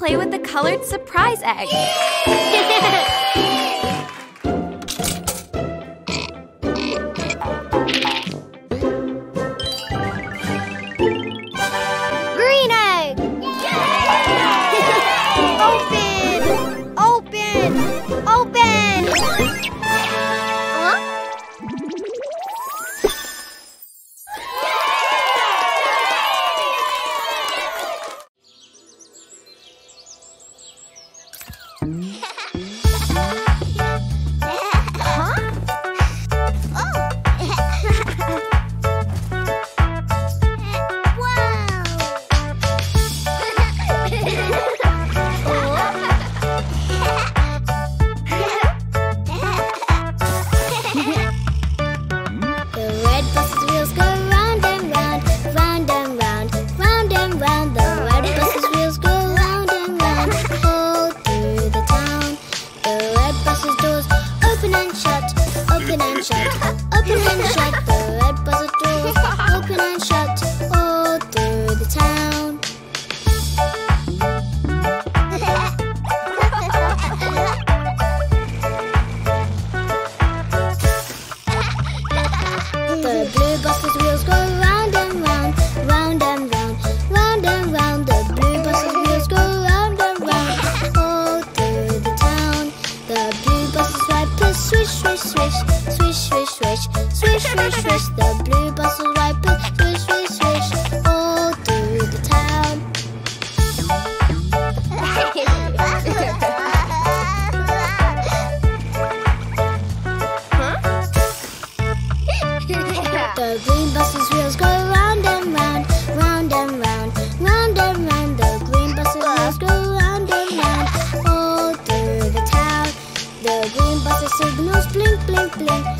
play with the colored surprise egg. Green egg! Open! Open! Open! shake. swish, swish, swish, swish, swish, swish, swish, swish, swish, swish, dobry basur. 嘞